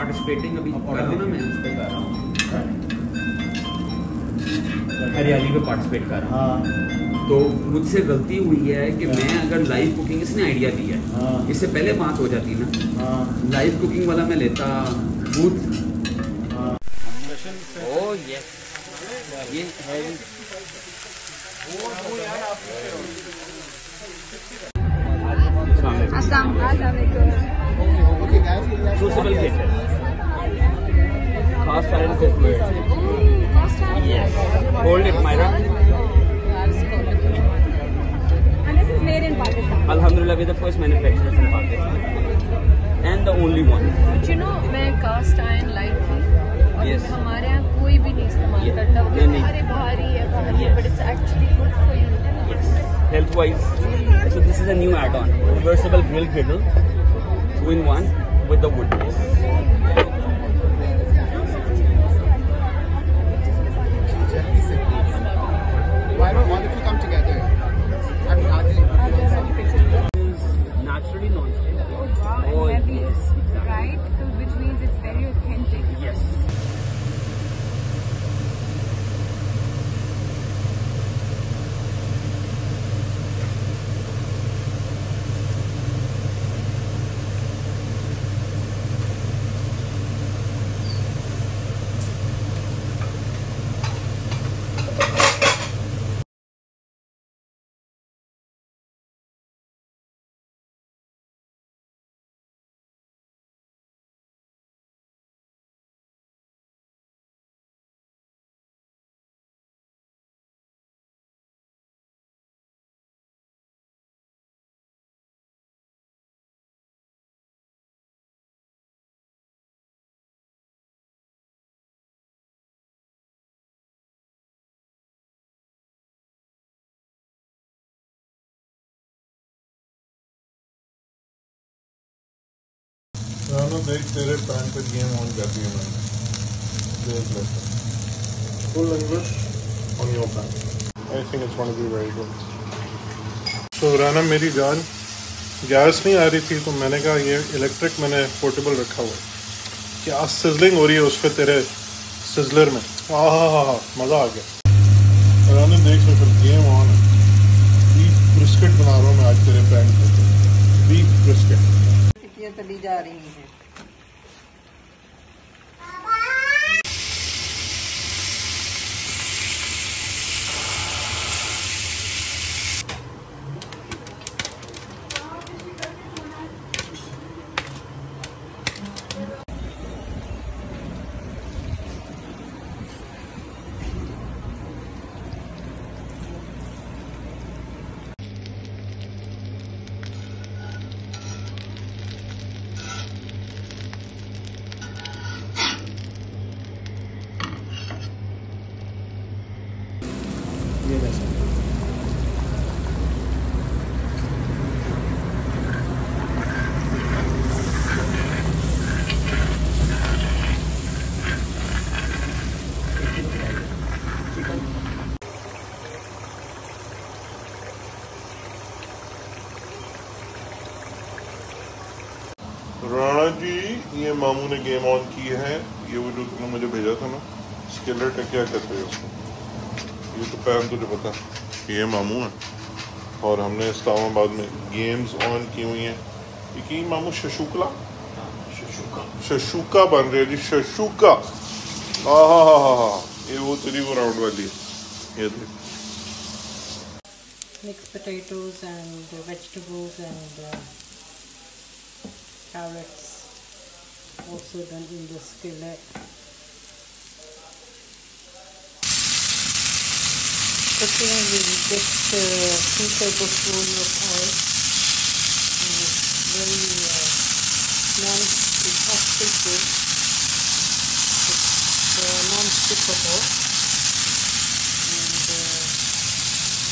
Participating अभी कर रहा हूँ ना मैं उस पर कर रहा हूँ। हरियाली पे पार्टिसिपेट कर रहा हूँ। हाँ। तो मुझसे गलती हुई है कि मैं अगर लाइव कुकिंग इसने आइडिया दिया है। हाँ। इससे पहले बात हो जाती ना। हाँ। लाइव कुकिंग वाला मैं लेता बूथ हाँ। ओ यस ये है Assam. crucible kit है cast iron cookware yes hold it Myra And this is made in Pakistan. Alhamdulillah we're the first manufacturers in Pakistan and the only one But you know, मैं cast iron light थी और Yes. हमारे यहाँ कोई भी नहीं इस्तेमाल Yeah. करता वो नहीं, कहते नहीं. हैं, अरे भारी है भारी है Yes. But it's actually good for you yes health wise so this is a new add-on. Reversible grill griddle two in one with the wood Ranu देख, तेरे पैन गेम ऑन कर दिया मैंने। देख लेते full on your pan I think it's be very good तो राना मेरी जान, गैस नहीं आ रही थी तो मैंने कहा, ये इलेक्ट्रिक मैंने पोर्टेबल रखा हुआ है। क्या सिजलिंग हो रही है उस पर तेरे सिजलर में? हाँ हाँ हाँ हाँ मज़ा आ गया। राना देख लो, फिर गेम ऑन है। बीफ ब्रिस्केट बना रहा हूँ मैं आज तेरे पैन पे बीफ ब्रिस्केट टिक्कियाँ चली जा रही हैं। ने गेम ऑन की है ये वो जो तुमने मुझे भेजा था ना। स्केलेट है क्या कहते हैं उसको? ये तो पैर तुझे पता। है। ये मामू है। और हमने इस्लामाबाद में गेम्स ऑन की हुई हैं। ये की मामू शशुकला? शशुका। शशुका बन रही है जी शशुका। हाँ हाँ हाँ हाँ हाँ ये वो तेरी वो राउंड वाली है। ये देख। Mixed potatoes and uh, vegetables and uh, carrots. Also done in the skillet. Cooking with just uh, two tablespoons of oil. And it's very uh, non-stick, non-stick good. It's uh, non-stickable. And uh,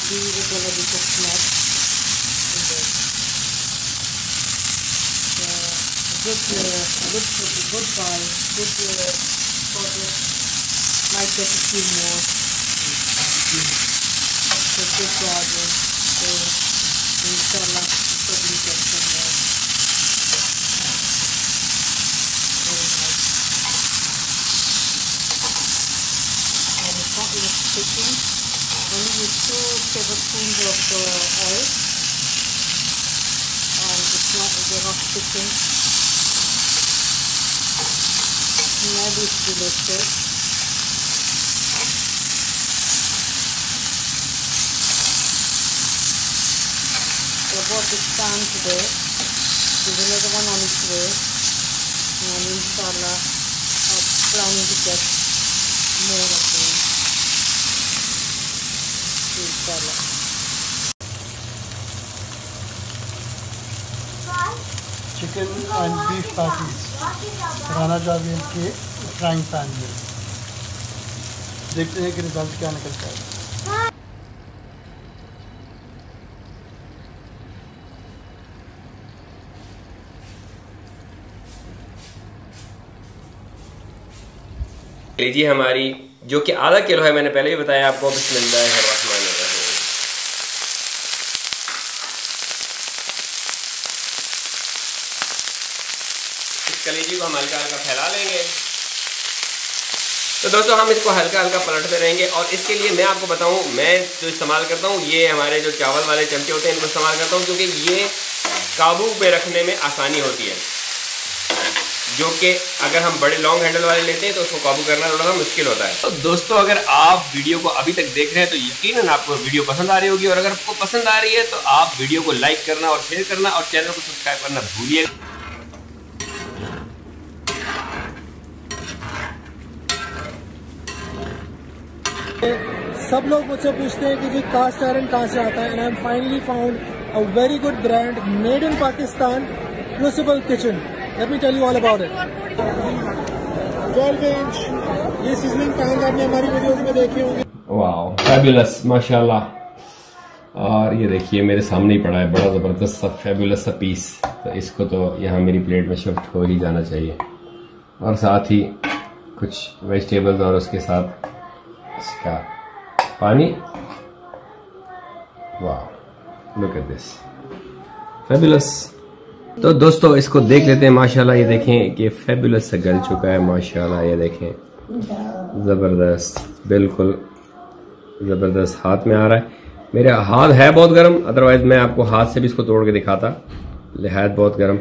these are gonna be just nuts in there. Uh, good, uh, good, good buy, good uh, product. Might get a few more. So good garden. So inshallah, we'll probably get some more. Very nice. And it's not even sticking only with two tablespoons of uh, oil and it's not they're not this pan today there's another one on its way and inshallah chicken and beef patties Rana Javed के frying pan में। देखते हैं कि result क्या निकलता है। लीजिए हमारी जो कि आधा किलो है, मैंने पहले ही बताया आपको, बिस्मिल्लाहिर्रहमानिर्रहीम। कलेजी को हम हल्का हल्का फैला लेंगे। तो दोस्तों, हम इसको हल्का हल्का पलटते रहेंगे और इसके लिए मैं आपको बताऊँ, मैं जो इस्तेमाल करता हूँ, ये हमारे जो चावल वाले चमचे होते हैं, इनको इस्तेमाल करता हूँ, क्योंकि ये काबू पे रखने में आसानी होती है। जो कि अगर हम बड़े लॉन्ग हैंडल वाले लेते हैं तो उसको काबू करना थोड़ा सा मुश्किल होता है। तो दोस्तों, अगर आप वीडियो को अभी तक देख रहे हैं तो यकीनन आपको वीडियो पसंद आ रही होगी, और अगर आपको पसंद आ रही है तो आप वीडियो को लाइक करना और शेयर करना, और चैनल को सब्सक्राइब करना भूलिए। सब लोग मुझसे पूछते हैं कि जी कास्ट आयरन कहाँ से आता है? And I am finally found a very good brand made in Pakistan crucible kitchen let me tell you all about it 12 inch ये सीजनिंग पैन आपने हमारी वीडियोस में देखे होंगे। वाह फैबुलस माशाल्लाह और ये देखिए, मेरे सामने ही पड़ा है, बड़ा ज़बरदस्त सा सा पीस तो इसको तो यहाँ मेरी प्लेट में शिफ्ट हो ही जाना चाहिए। और साथ ही कुछ वेजिटेबल्स और उसके साथ इसका पानी। वाह लुक एट दिस फैबुलस तो दोस्तों, इसको देख लेते हैं, माशाल्लाह, ये देखें कि फैबुलस से गल चुका है, माशाल्लाह, ये देखें। ज़बरदस्त, बिल्कुल ज़बरदस्त हाथ में आ रहा है। मेरा हाथ है बहुत गर्म अदरवाइज़ मैं आपको हाथ से भी इसको तोड़ के दिखाता। है बहुत गर्म।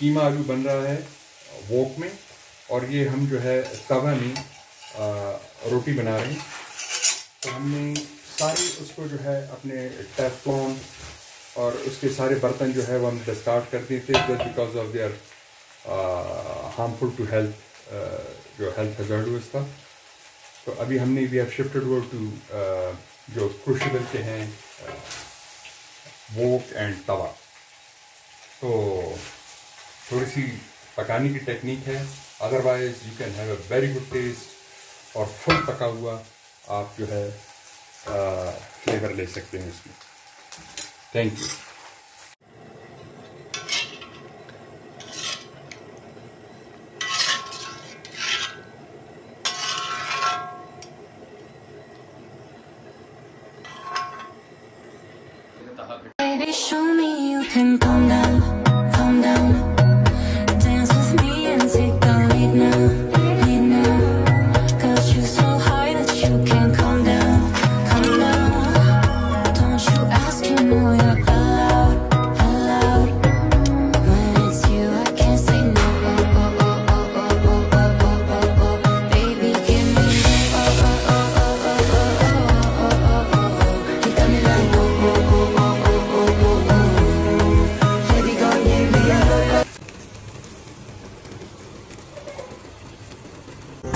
कीमा आलू बन रहा है, वोक में, और ये हम जो है तवा में रोटी बना रहे हैं। तो हमने सारी उसको जो है अपने टेफलॉन और उसके सारे बर्तन जो है वो हम डिस्कार्ड कर दिए थे just because of their harmful to health जो हेल्थ हजार्ड हुआ इसका। तो अभी हमने we have shifted over to जो क्रूशिबल के हैं वोक एंड तवा। तो थोड़ी सी पकाने की टेक्निक है। Otherwise you can have a very good taste और फुल पका हुआ आप जो है फ्लेवर ले सकते हैं इसमें। Thank you show me you can calm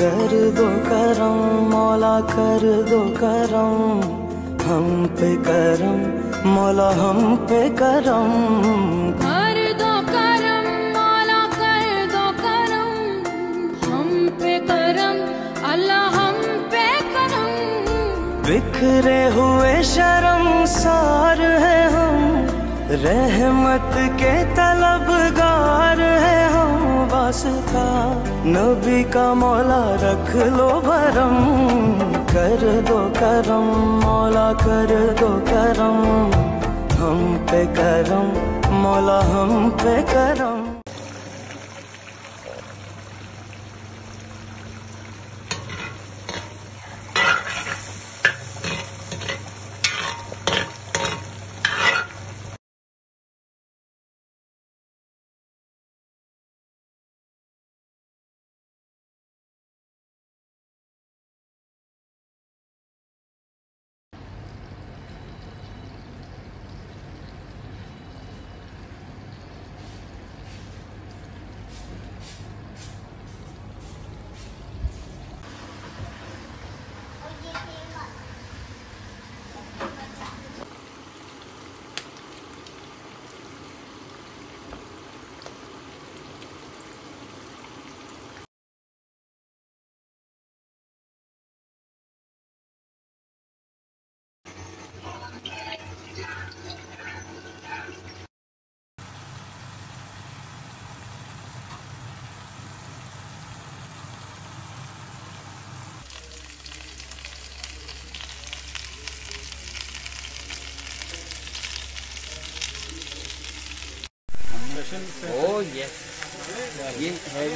कर दो करम मौला कर दो करम। हम पे करम मौला हम पे करम। कर दो करम मौला कर दो करम। हम पे करम अल्लाह हम पे करम। बिखरे हुए शर्म सार है हम रहमत के तलबगार है हम वास्ता नबी का मौला रख लो भरम, कर दो करम, मौला कर दो करम। हम पे करम, मौला हम पे करम। ओ यस ये है